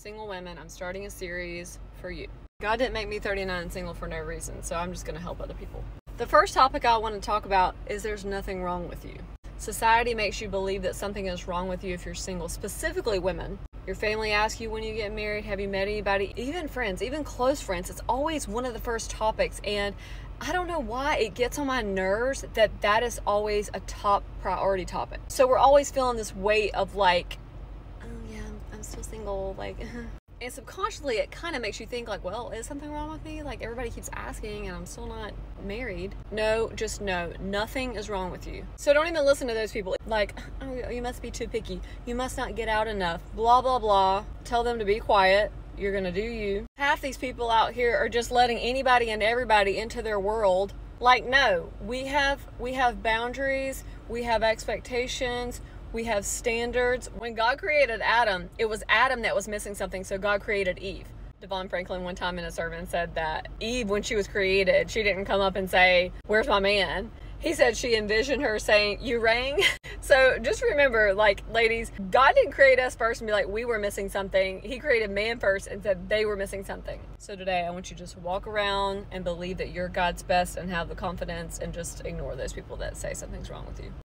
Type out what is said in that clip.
single women. I'm starting a series for you. God didn't make me 39 and single for no reason, so I'm just going to help other people. The first topic I want to talk about is there's nothing wrong with you. Society makes you believe that something is wrong with you if you're single, specifically women. Your family asks you when you get married, have you met anybody? Even friends, even close friends, it's always one of the first topics. And I don't know why it gets on my nerves that that is always a top priority topic. So we're always feeling this weight of like, still single. Like, and subconsciously it kind of makes you think like well is something wrong with me? Like everybody keeps asking and i'm still not married. No just no. Nothing is wrong with you. So don't even listen to those people. Like oh you must be too picky. You must not get out enough. Blah blah blah. Tell them to be quiet. You're gonna do you. Half these people out here are just letting anybody and everybody into their world. Like no. We have we have boundaries. We have expectations we have standards. When God created Adam, it was Adam that was missing something, so God created Eve. DeVon Franklin one time in a sermon said that Eve, when she was created, she didn't come up and say, Where's my man? He said she envisioned her saying, You rang? so just remember, like, ladies, God didn't create us first and be like, We were missing something. He created man first and said they were missing something. So today, I want you to just walk around and believe that you're God's best and have the confidence and just ignore those people that say something's wrong with you.